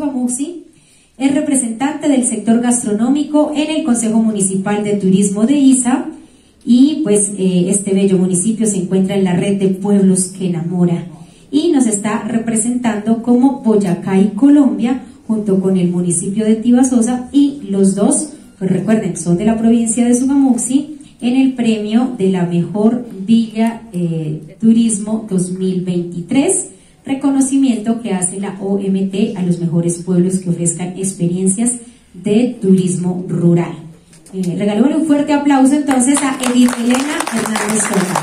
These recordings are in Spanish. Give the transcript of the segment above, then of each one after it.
Sugamuxi, es representante del sector gastronómico en el Consejo Municipal de Turismo de ISA y pues eh, este bello municipio se encuentra en la red de pueblos que enamora y nos está representando como Boyacá y Colombia junto con el municipio de Tibasosa y los dos, pues recuerden, son de la provincia de Sugamuxi en el premio de la mejor Villa eh, Turismo 2023 reconocimiento que hace la OMT a los mejores pueblos que ofrezcan experiencias de turismo rural. Eh, regalémosle un fuerte aplauso entonces a Edith Elena Hernández Sosa.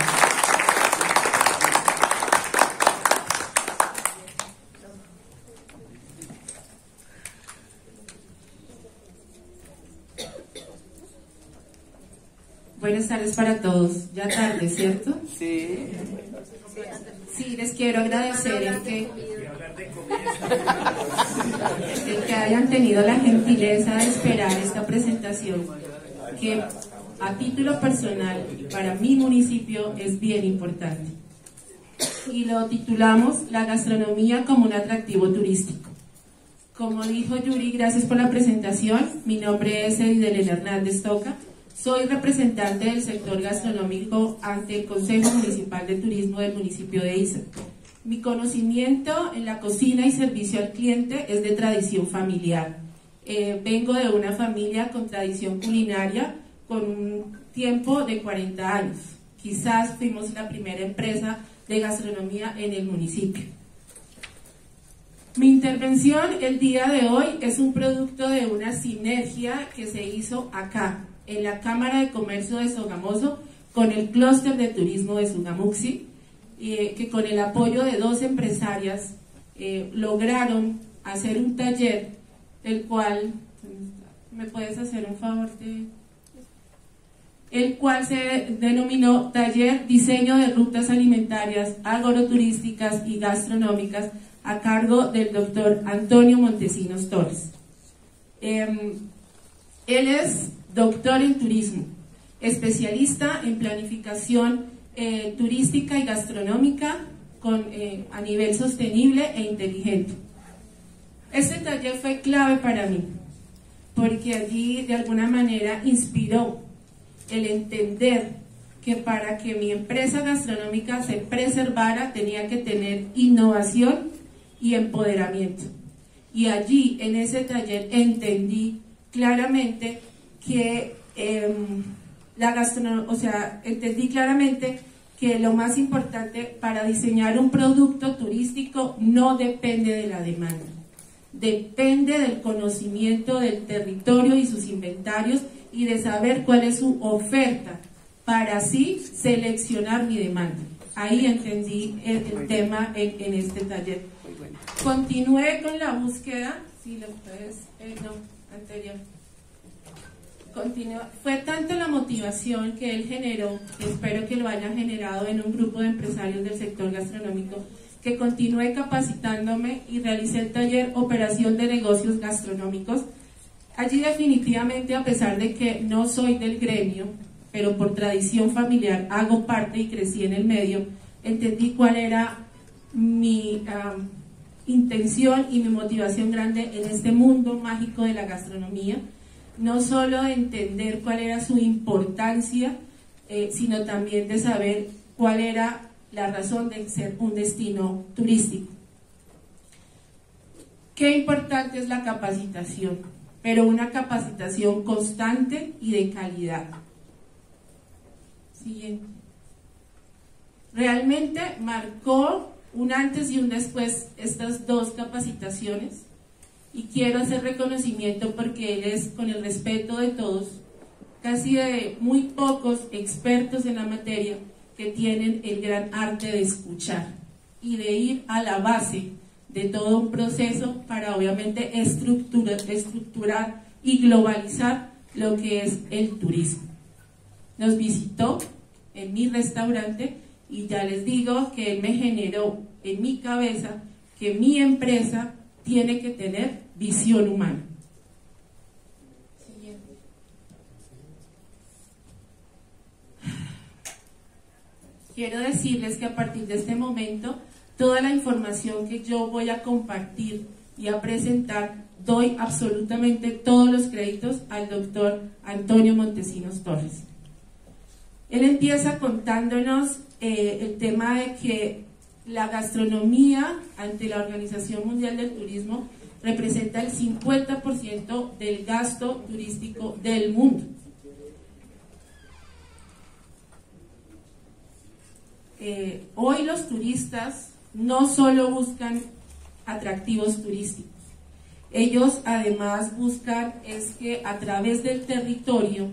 Buenas tardes para todos. Ya tarde, ¿cierto? Sí. Sí, les quiero agradecer el que, el que hayan tenido la gentileza de esperar esta presentación, que a título personal para mi municipio es bien importante. Y lo titulamos La gastronomía como un atractivo turístico. Como dijo Yuri, gracias por la presentación. Mi nombre es Edilene Hernández Toca. Soy representante del sector gastronómico ante el Consejo Municipal de Turismo del municipio de Isa. Mi conocimiento en la cocina y servicio al cliente es de tradición familiar. Eh, vengo de una familia con tradición culinaria con un tiempo de 40 años. Quizás fuimos la primera empresa de gastronomía en el municipio. Mi intervención el día de hoy es un producto de una sinergia que se hizo acá, en la Cámara de Comercio de Sogamoso, con el clúster de turismo de Sugamuxi, eh, que con el apoyo de dos empresarias eh, lograron hacer un taller, el cual, ¿me puedes hacer un favor de...? el cual se denominó Taller Diseño de Rutas Alimentarias, Agroturísticas y Gastronómicas a cargo del doctor Antonio Montesinos Torres. Em, él es doctor en turismo, especialista en planificación eh, turística y gastronómica con, eh, a nivel sostenible e inteligente. Este taller fue clave para mí, porque allí de alguna manera inspiró el entender que para que mi empresa gastronómica se preservara tenía que tener innovación y empoderamiento. Y allí, en ese taller, entendí claramente que em, la gastronomía, o sea, entendí claramente que lo más importante para diseñar un producto turístico no depende de la demanda, depende del conocimiento del territorio y sus inventarios y de saber cuál es su oferta para así seleccionar mi demanda. Ahí entendí el, tema en, este taller. Continué con la búsqueda, si lo puedes, eh, no, anterior. Fue tanta la motivación que él generó, espero que lo haya generado en un grupo de empresarios del sector gastronómico, que continué capacitándome y realicé el taller Operación de Negocios Gastronómicos. Allí definitivamente, a pesar de que no soy del gremio, pero por tradición familiar hago parte y crecí en el medio, entendí cuál era mi intención y mi motivación grande en este mundo mágico de la gastronomía no solo de entender cuál era su importancia, eh, sino también de saber cuál era la razón de ser un destino turístico. Qué importante es la capacitación, pero una capacitación constante y de calidad. Siguiente. Realmente marcó un antes y un después estas dos capacitaciones y quiero hacer reconocimiento porque él es, con el respeto de todos, casi de muy pocos expertos en la materia que tienen el gran arte de escuchar y de ir a la base de todo un proceso para obviamente estructurar, estructurar y globalizar lo que es el turismo. Nos visitó en mi restaurante y ya les digo que él me generó en mi cabeza que mi empresa tiene que tener visión humana. Quiero decirles que a partir de este momento, toda la información que yo voy a compartir y a presentar, doy absolutamente todos los créditos al doctor Antonio Montesinos Torres. Él empieza contándonos eh, el tema de que la gastronomía ante la Organización Mundial del Turismo representa el 50% del gasto turístico del mundo. Eh, hoy los turistas no solo buscan atractivos turísticos, ellos además buscan es que a través del territorio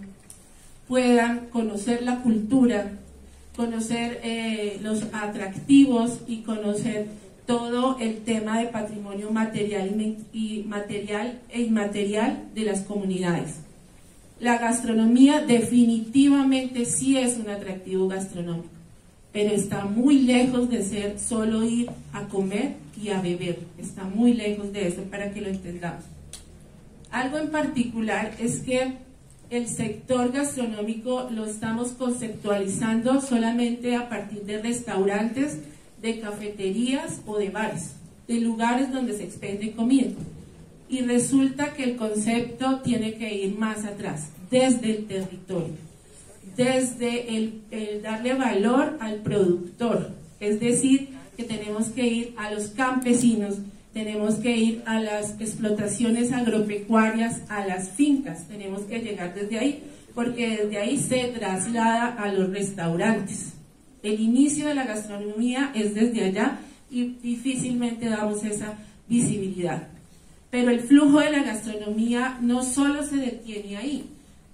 puedan conocer la cultura, conocer eh, los atractivos y conocer todo el tema de patrimonio material y material e inmaterial de las comunidades. La gastronomía definitivamente sí es un atractivo gastronómico, pero está muy lejos de ser solo ir a comer y a beber. Está muy lejos de eso para que lo entendamos. Algo en particular es que el sector gastronómico lo estamos conceptualizando solamente a partir de restaurantes, de cafeterías o de bares, de lugares donde se expende comida. Y resulta que el concepto tiene que ir más atrás, desde el territorio, desde el, darle valor al productor. Es decir, que tenemos que ir a los campesinos, tenemos que ir a las explotaciones agropecuarias, a las fincas, tenemos que llegar desde ahí, porque desde ahí se traslada a los restaurantes. El inicio de la gastronomía es desde allá y difícilmente damos esa visibilidad. Pero el flujo de la gastronomía no solo se detiene ahí,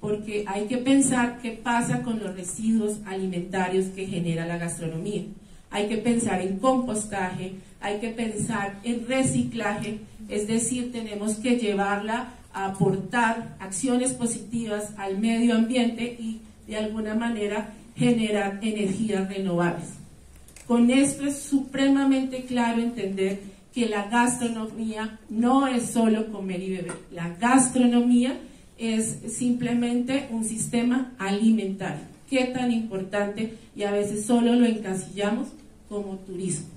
porque hay que pensar qué pasa con los residuos alimentarios que genera la gastronomía. Hay que pensar en compostaje, hay que pensar en reciclaje, es decir, tenemos que llevarla a aportar acciones positivas al medio ambiente y de alguna manera generar energías renovables. Con esto es supremamente claro entender que la gastronomía no es solo comer y beber. La gastronomía es simplemente un sistema alimentario. Qué tan importante y a veces solo lo encasillamos como turismo.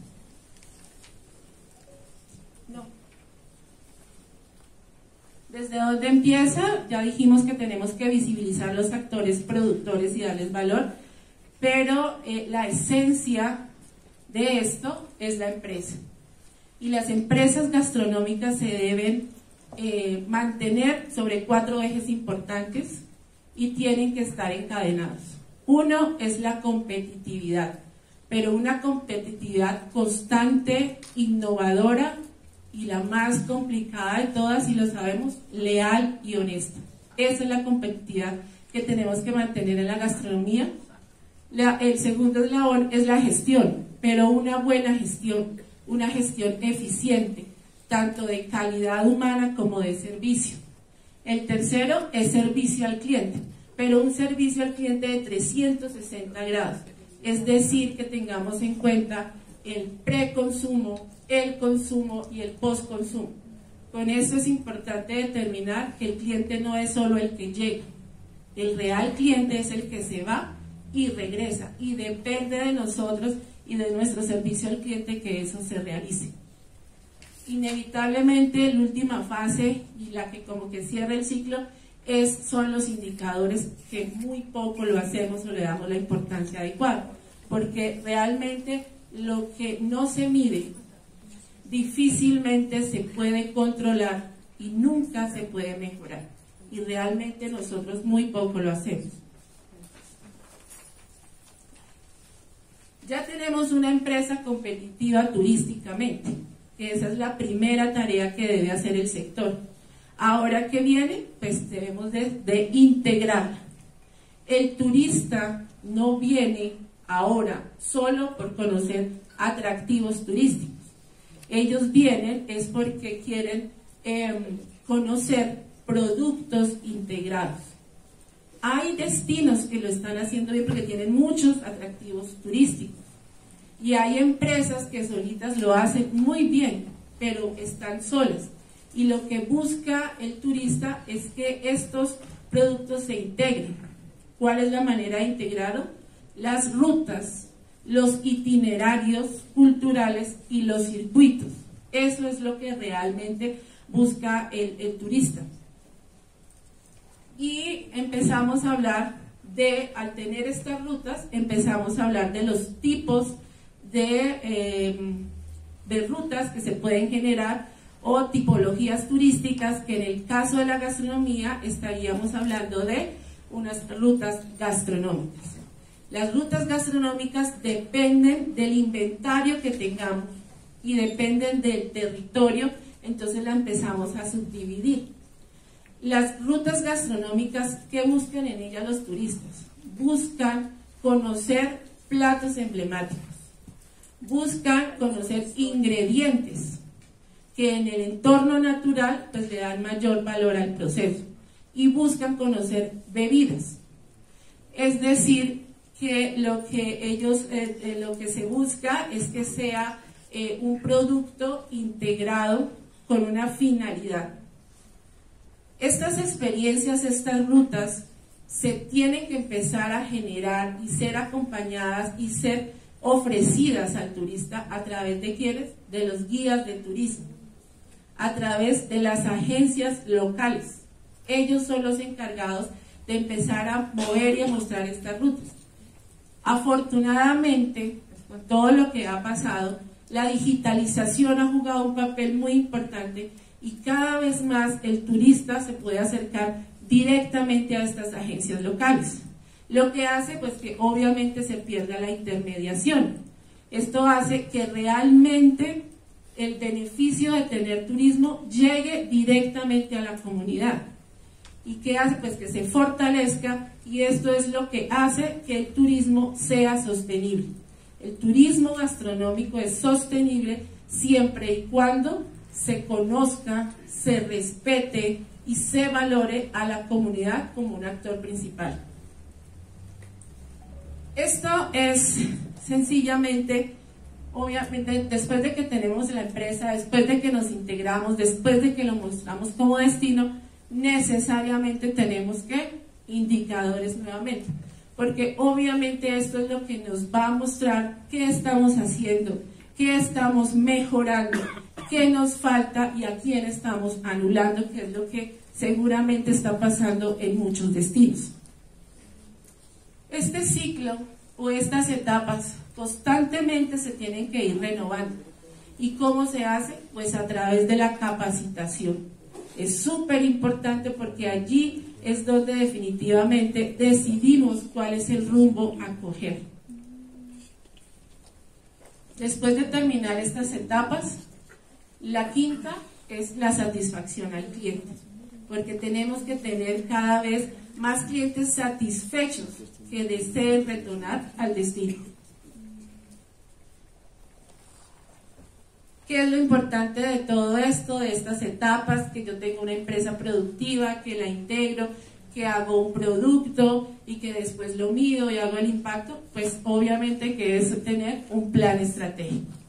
¿Desde dónde empieza? Ya dijimos que tenemos que visibilizar los actores productores y darles valor pero eh, la esencia de esto es la empresa. Y las empresas gastronómicas se deben eh, mantener sobre cuatro ejes importantes y tienen que estar encadenados. Uno es la competitividad, pero una competitividad constante, innovadora y la más complicada de todas, y lo sabemos, leal y honesta. Esa es la competitividad que tenemos que mantener en la gastronomía el segundo eslabón es la gestión, pero una buena gestión, una gestión eficiente, tanto de calidad humana como de servicio. El tercero es servicio al cliente, pero un servicio al cliente de 360 grados, es decir, que tengamos en cuenta el preconsumo, el consumo y el postconsumo. Con eso es importante determinar que el cliente no es solo el que llega, el real cliente es el que se va y regresa. Y depende de nosotros y de nuestro servicio al cliente que eso se realice. Inevitablemente la última fase y la que como que cierra el ciclo es, son los indicadores que muy poco lo hacemos o le damos la importancia adecuada. Porque realmente lo que no se mide difícilmente se puede controlar y nunca se puede mejorar. Y realmente nosotros muy poco lo hacemos. Ya tenemos una empresa competitiva turísticamente. Esa es la primera tarea que debe hacer el sector. Ahora que viene, pues debemos de, de integrarla. El turista no viene ahora solo por conocer atractivos turísticos. Ellos vienen es porque quieren em, conocer productos integrados. Hay destinos que lo están haciendo bien porque tienen muchos atractivos turísticos. Y hay empresas que solitas lo hacen muy bien, pero están solas. Y lo que busca el turista es que estos productos se integren. ¿Cuál es la manera de integrarlo? Las rutas, los itinerarios culturales y los circuitos. Eso es lo que realmente busca el, turista. Y empezamos a hablar de, al tener estas rutas, empezamos a hablar de los tipos de, eh, de rutas que se pueden generar o tipologías turísticas que en el caso de la gastronomía estaríamos hablando de unas rutas gastronómicas. Las rutas gastronómicas dependen del inventario que tengamos y dependen del territorio, entonces la empezamos a subdividir. Las rutas gastronómicas, ¿qué buscan en ellas los turistas? Buscan conocer platos emblemáticos, buscan conocer ingredientes que en el entorno natural pues le dan mayor valor al proceso y buscan conocer bebidas. Es decir, que lo que ellos, eh, eh, lo que se busca es que sea eh, un producto integrado con una finalidad. Estas experiencias, estas rutas, se tienen que empezar a generar y ser acompañadas y ser ofrecidas al turista a través de quienes? De los guías de turismo, a través de las agencias locales. Ellos son los encargados de empezar a mover y a mostrar estas rutas. Afortunadamente, con todo lo que ha pasado, la digitalización ha jugado un papel muy importante y cada vez más el turista se puede acercar directamente a estas agencias locales. Lo que hace pues que obviamente se pierda la intermediación. Esto hace que realmente el beneficio de tener turismo llegue directamente a la comunidad. ¿Y qué hace? Pues que se fortalezca y esto es lo que hace que el turismo sea sostenible. El turismo gastronómico es sostenible siempre y cuando se conozca, se respete y se valore a la comunidad como un actor principal. Esto es sencillamente, obviamente, después de que tenemos la empresa, después de que nos integramos, después de que lo mostramos como destino, necesariamente tenemos que indicadores nuevamente. Porque obviamente esto es lo que nos va a mostrar qué estamos haciendo, qué estamos mejorando, qué nos falta y a quién estamos anulando, que es lo que seguramente está pasando en muchos destinos. Este ciclo o estas etapas constantemente se tienen que ir renovando. ¿Y cómo se hace? Pues a través de la capacitación. Es súper importante porque allí es donde definitivamente decidimos cuál es el rumbo a coger. Después de terminar estas etapas, la quinta es la satisfacción al cliente, porque tenemos que tener cada vez más clientes satisfechos que deseen retornar al destino. ¿Qué es lo importante de todo esto, de estas etapas? Que yo tengo una empresa productiva, que la integro, que hago un producto y que después lo mido y hago el impacto, pues obviamente que es tener un plan estratégico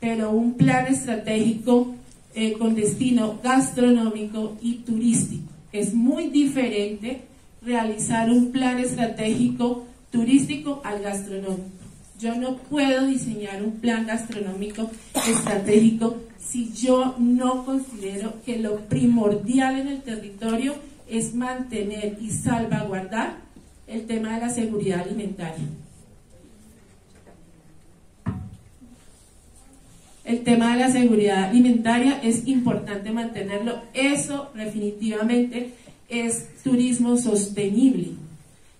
pero un plan estratégico eh, con destino gastronómico y turístico. Es muy diferente realizar un plan estratégico turístico al gastronómico. Yo no puedo diseñar un plan gastronómico estratégico si yo no considero que lo primordial en el territorio es mantener y salvaguardar el tema de la seguridad alimentaria. el tema de la seguridad alimentaria es importante mantenerlo. Eso definitivamente es turismo sostenible.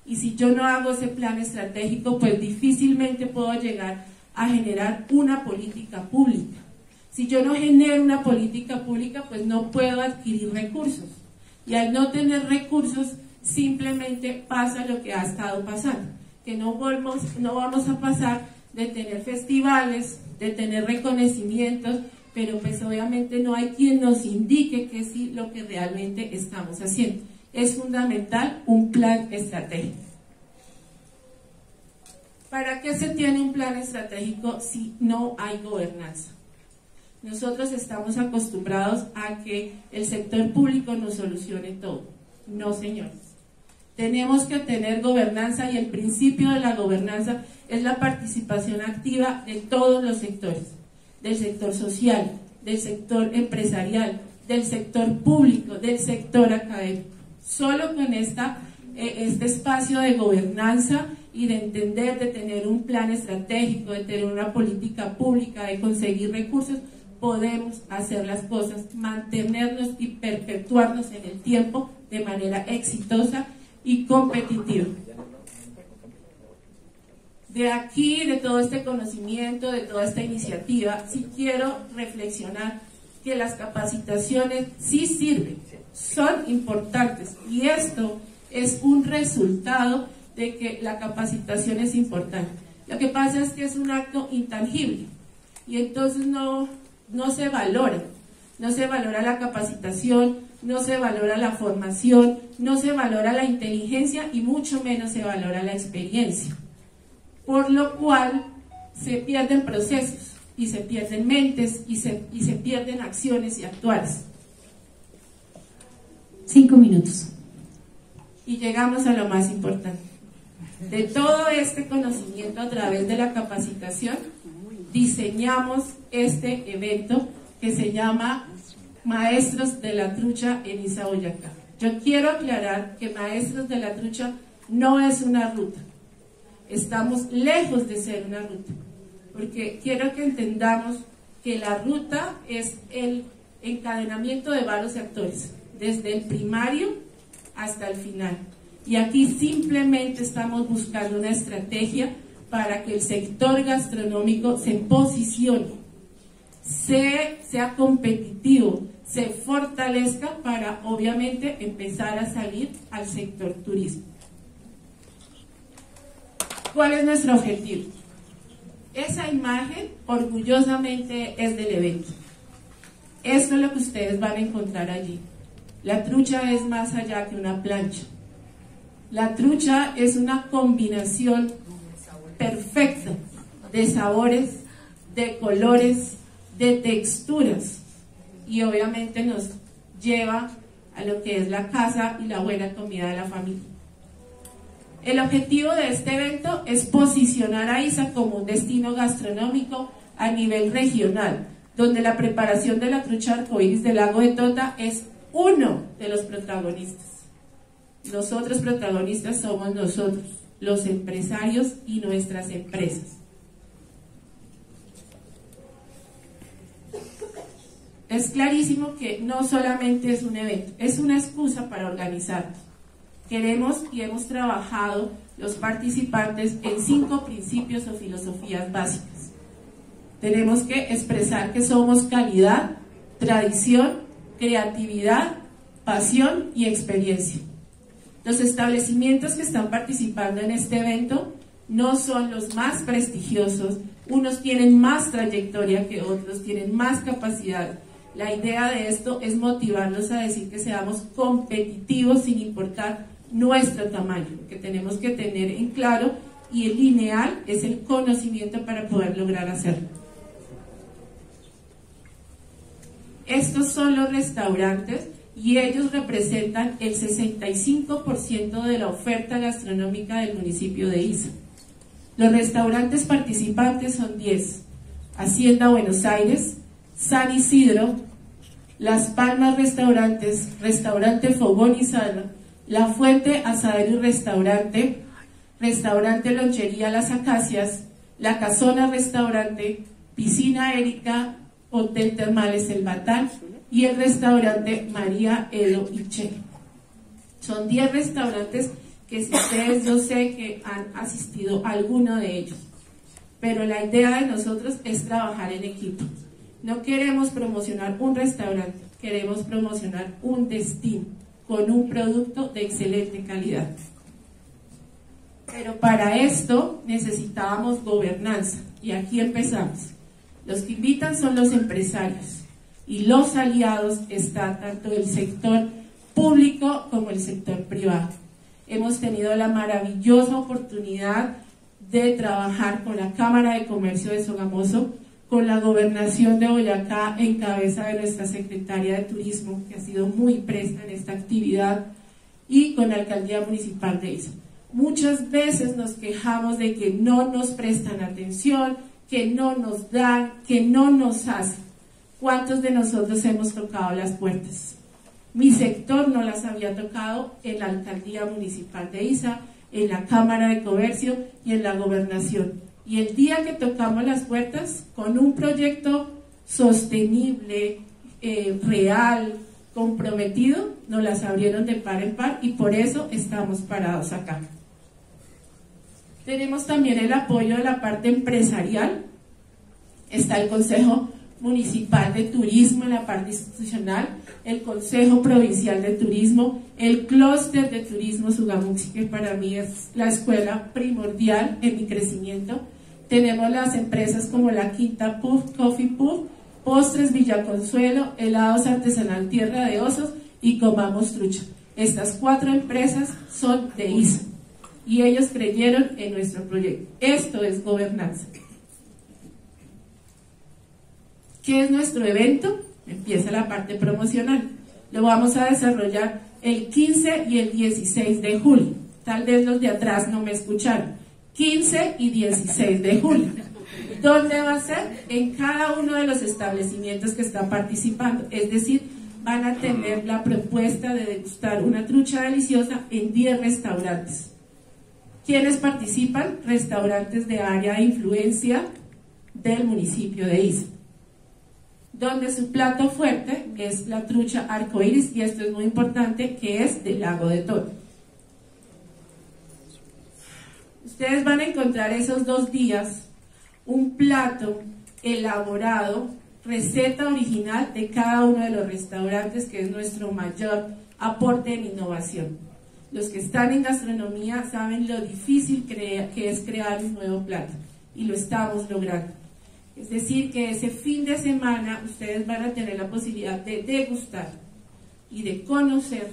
Y si yo no hago ese plan estratégico, pues difícilmente puedo llegar a generar una política pública. Si yo no genero una política pública, pues no puedo adquirir recursos. Y al no tener recursos, simplemente pasa lo que ha estado pasando, que no, volvemos, no vamos a pasar de tener festivales, de tener reconocimientos, pero pues obviamente no hay quien nos indique que sí lo que realmente estamos haciendo. Es fundamental un plan estratégico. ¿Para qué se tiene un plan estratégico si no hay gobernanza? Nosotros estamos acostumbrados a que el sector público nos solucione todo. No, señores. Tenemos que tener gobernanza y el principio de la gobernanza es la participación activa de todos los sectores, del sector social, del sector empresarial, del sector público, del sector académico. Solo con esta, eh, este espacio de gobernanza y de entender, de tener un plan estratégico, de tener una política pública, de conseguir recursos, podemos hacer las cosas, mantenernos y perpetuarnos en el tiempo de manera exitosa y competitiva. De aquí, de todo este conocimiento, de toda esta iniciativa, sí quiero reflexionar que las capacitaciones sí sirven, son importantes y esto es un resultado de que la capacitación es importante. Lo que pasa es que es un acto intangible y entonces no, no se valora, no se valora la capacitación, no se valora la formación, no se valora la inteligencia y mucho menos se valora la experiencia. Por lo cual se pierden procesos y se pierden mentes y se, y se pierden acciones y actuales. Cinco minutos. Y llegamos a lo más importante. De todo este conocimiento a través de la capacitación, diseñamos este evento que se llama Maestros de la Trucha en Isa Yo quiero aclarar que Maestros de la Trucha no es una ruta. Estamos lejos de ser una ruta, porque quiero que entendamos que la ruta es el encadenamiento de varios actores, desde el primario hasta el final. Y aquí simplemente estamos buscando una estrategia para que el sector gastronómico se posicione, sea competitivo, se fortalezca para obviamente empezar a salir al sector turismo. ¿Cuál es nuestro objetivo? Esa imagen orgullosamente es del evento. Esto es lo que ustedes van a encontrar allí. La trucha es más allá que una plancha. La trucha es una combinación perfecta de sabores, de colores, de texturas y obviamente nos lleva a lo que es la casa y la buena comida de la familia. El objetivo de este evento es posicionar a ISA como un destino gastronómico a nivel regional, donde la preparación de la trucha arcoíris del lago de Tota es uno de los protagonistas. Los otros protagonistas somos nosotros, los empresarios y nuestras empresas. Es clarísimo que no solamente es un evento, es una excusa para organizarnos. Queremos y hemos trabajado los participantes en cinco principios o filosofías básicas. Tenemos que expresar que somos calidad, tradición, creatividad, pasión y experiencia. Los establecimientos que están participando en este evento no son los más prestigiosos, unos tienen más trayectoria que otros, tienen más capacidad. La idea de esto es motivarlos a decir que seamos competitivos sin importar nuestro tamaño, que tenemos que tener en claro y el lineal es el conocimiento para poder lograr hacerlo. Estos son los restaurantes y ellos representan el 65% de la oferta gastronómica del municipio de Isa. Los restaurantes participantes son 10. Hacienda Buenos Aires, San Isidro, Las Palmas Restaurantes, Restaurante Fogón y Sala, La Fuente Asadero y Restaurante, Restaurante Lonchería Las Acacias, La Casona Restaurante, Piscina Erika, Hotel Termales El Batán y el restaurante María Edo y Che. Son 10 restaurantes que si ustedes yo sé que han asistido a alguno de ellos. Pero la idea de nosotros es trabajar en equipo. No queremos promocionar un restaurante, queremos promocionar un destino con un producto de excelente calidad. Pero para esto necesitábamos gobernanza y aquí empezamos. Los que invitan son los empresarios y los aliados está tanto el sector público como el sector privado. Hemos tenido la maravillosa oportunidad de trabajar con la Cámara de Comercio de Sogamoso, con la gobernación de Boyacá en cabeza de nuestra secretaria de Turismo, que ha sido muy presta en esta actividad, y con la Alcaldía Municipal de Isa. Muchas veces nos quejamos de que no nos prestan atención, que no nos dan, que no nos hacen. ¿Cuántos de nosotros hemos tocado las puertas? Mi sector no las había tocado en la alcaldía municipal de Isa, en la Cámara de Comercio y en la gobernación. Y el día que tocamos las puertas con un proyecto sostenible, eh, real, comprometido, nos las abrieron de par en par y por eso estamos parados acá. Tenemos también el apoyo de la parte empresarial. Está el Consejo Municipal de Turismo en la parte institucional, el Consejo Provincial de Turismo, el Clúster de Turismo Sugamuxi, que para mí es la escuela primordial en mi crecimiento. Tenemos las empresas como la Quinta Puff, Coffee Puff, Postres Villaconsuelo, Helados Artesanal Tierra de Osos y Comamos Trucha. Estas cuatro empresas son de ISO y ellos creyeron en nuestro proyecto. Esto es gobernanza. ¿Qué es nuestro evento? Empieza la parte promocional. Lo vamos a desarrollar el 15 y el 16 de julio. Tal vez los de atrás no me escucharon. 15 y 16 de julio. ¿Dónde va a ser? En cada uno de los establecimientos que están participando. Es decir, van a tener la propuesta de degustar una trucha deliciosa en 10 restaurantes. ¿Quiénes participan? Restaurantes de área de influencia del municipio de Isa. Donde su plato fuerte es la trucha arcoíris, y esto es muy importante, que es del lago de Toro. Ustedes van a encontrar esos dos días un plato elaborado, receta original de cada uno de los restaurantes, que es nuestro mayor aporte en innovación. Los que están en gastronomía saben lo difícil que es crear un nuevo plato y lo estamos logrando. Es decir, que ese fin de semana ustedes van a tener la posibilidad de degustar y de conocer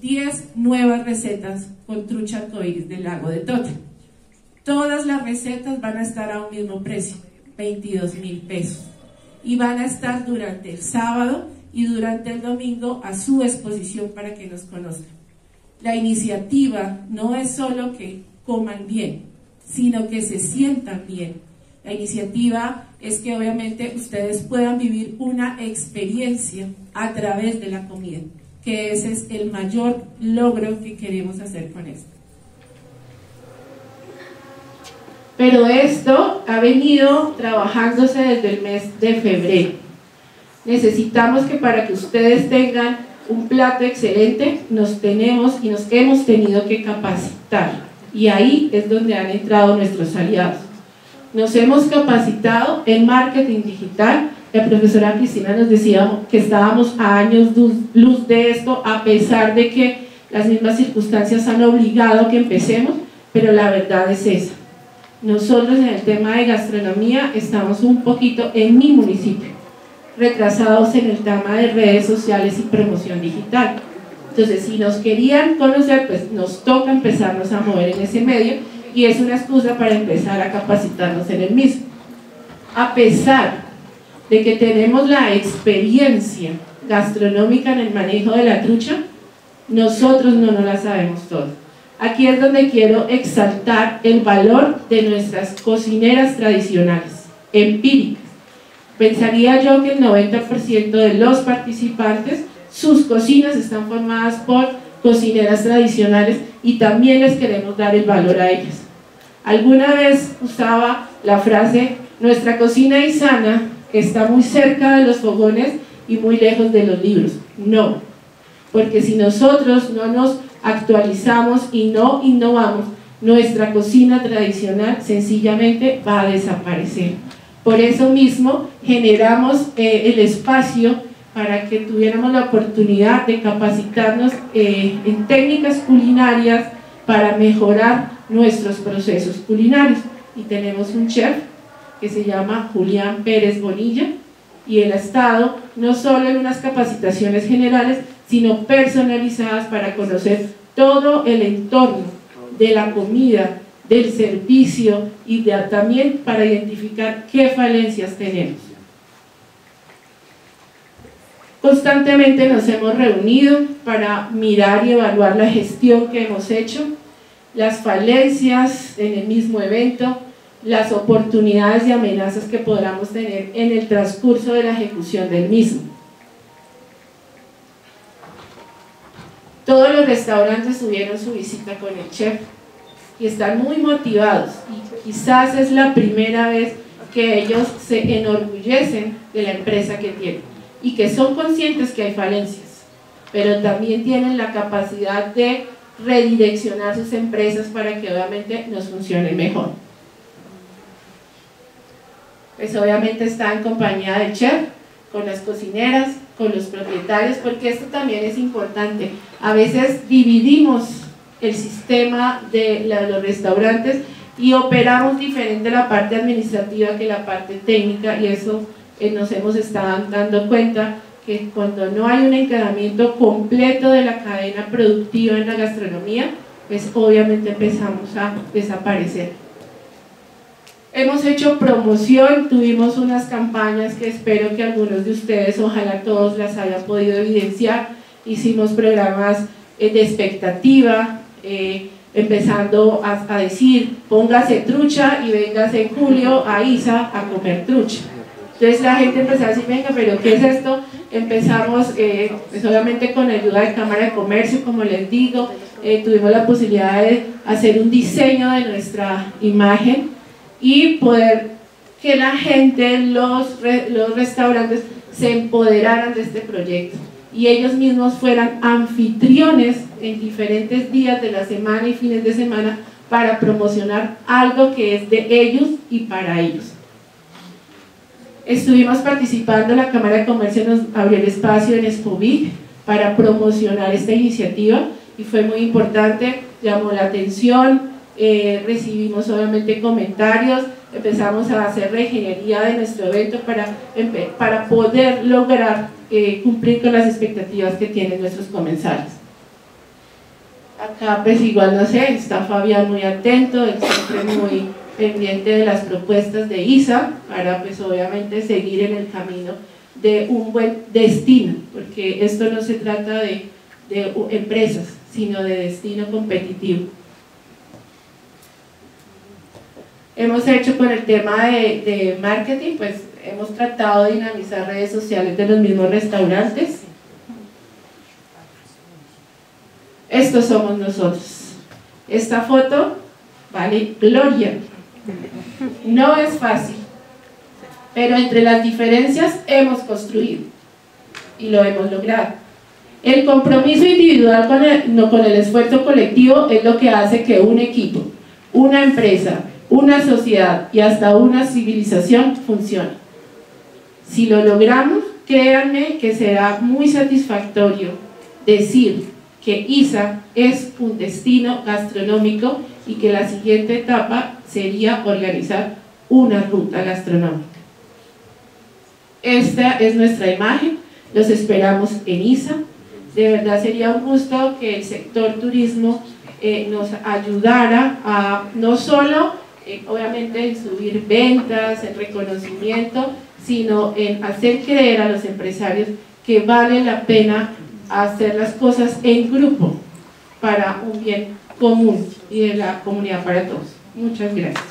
10 nuevas recetas con trucha arcoíris del lago de Tota. Todas las recetas van a estar a un mismo precio, 22 mil pesos. Y van a estar durante el sábado y durante el domingo a su exposición para que nos conozcan. La iniciativa no es solo que coman bien, sino que se sientan bien. La iniciativa es que obviamente ustedes puedan vivir una experiencia a través de la comida, que ese es el mayor logro que queremos hacer con esto. Pero esto ha venido trabajándose desde el mes de febrero. Necesitamos que para que ustedes tengan un plato excelente, nos tenemos y nos hemos tenido que capacitar. Y ahí es donde han entrado nuestros aliados. Nos hemos capacitado en marketing digital. La profesora Cristina nos decía que estábamos a años luz de esto, a pesar de que las mismas circunstancias han obligado a que empecemos, pero la verdad es esa nosotros en el tema de gastronomía estamos un poquito en mi municipio, retrasados en el tema de redes sociales y promoción digital. Entonces, si nos querían conocer, pues nos toca empezarnos a mover en ese medio y es una excusa para empezar a capacitarnos en el mismo. A pesar de que tenemos la experiencia gastronómica en el manejo de la trucha, nosotros no nos la sabemos todo. Aquí es donde quiero exaltar el valor de nuestras cocineras tradicionales, empíricas. Pensaría yo que el 90% de los participantes, sus cocinas están formadas por cocineras tradicionales y también les queremos dar el valor a ellas. Alguna vez usaba la frase, nuestra cocina isana está muy cerca de los fogones y muy lejos de los libros. No, porque si nosotros no nos actualizamos y no innovamos, nuestra cocina tradicional sencillamente va a desaparecer. Por eso mismo generamos eh, el espacio para que tuviéramos la oportunidad de capacitarnos eh, en técnicas culinarias para mejorar nuestros procesos culinarios. Y tenemos un chef que se llama Julián Pérez Bonilla y él ha estado no solo en unas capacitaciones generales, sino personalizadas para conocer todo el entorno de la comida, del servicio y también para identificar qué falencias tenemos. Constantemente nos hemos reunido para mirar y evaluar la gestión que hemos hecho, las falencias en el mismo evento, las oportunidades y amenazas que podamos tener en el transcurso de la ejecución del mismo. Todos los restaurantes tuvieron su visita con el chef y están muy motivados y quizás es la primera vez que ellos se enorgullecen de la empresa que tienen y que son conscientes que hay falencias, pero también tienen la capacidad de redireccionar sus empresas para que obviamente nos funcione mejor. Pues obviamente está en compañía del chef, con las cocineras, con los propietarios, porque esto también es importante. A veces dividimos el sistema de los restaurantes y operamos diferente la parte administrativa que la parte técnica y eso eh, nos hemos estado dando cuenta que cuando no hay un encadenamiento completo de la cadena productiva en la gastronomía, pues obviamente empezamos a desaparecer. Hemos hecho promoción, tuvimos unas campañas que espero que algunos de ustedes, ojalá todos las hayan podido evidenciar. Hicimos programas eh, de expectativa, eh, empezando a, decir, póngase trucha y véngase en julio a Isa a comer trucha. Entonces la gente empezó a decir, venga, pero ¿qué es esto? Empezamos, eh, obviamente con ayuda de Cámara de Comercio, como les digo, eh, tuvimos la posibilidad de hacer un diseño de nuestra imagen y poder que la gente, los, los restaurantes, se empoderaran de este proyecto y ellos mismos fueran anfitriones en diferentes días de la semana y fines de semana para promocionar algo que es de ellos y para ellos. Estuvimos participando, la Cámara de Comercio nos abrió el espacio en Expovic para promocionar esta iniciativa y fue muy importante, llamó la atención, eh, recibimos obviamente comentarios, empezamos a hacer reingeniería de nuestro evento para, para poder lograr eh, cumplir con las expectativas que tienen nuestros comensales. Acá pues igual no sé, está Fabián muy atento, siempre muy pendiente de las propuestas de ISA para pues obviamente seguir en el camino de un buen destino, porque esto no se trata de, de empresas, sino de destino competitivo. Hemos hecho con el tema de, marketing, pues hemos tratado de dinamizar redes sociales de los mismos restaurantes. Estos somos nosotros. Esta foto vale gloria. No es fácil, pero entre las diferencias hemos construido y lo hemos logrado. El compromiso individual con el, no, con el esfuerzo colectivo es lo que hace que un equipo, una empresa, una sociedad y hasta una civilización funcione. Si lo logramos, créanme que será muy satisfactorio decir que ISA es un destino gastronómico y que la siguiente etapa sería organizar una ruta gastronómica. Esta es nuestra imagen, los esperamos en ISA. De verdad sería un gusto que el sector turismo eh, nos ayudara a no solo, eh, obviamente, en subir ventas, en reconocimiento, sino en hacer creer a los empresarios que vale la pena hacer las cosas en grupo para un bien común y de la comunidad para todos. Muchas gracias.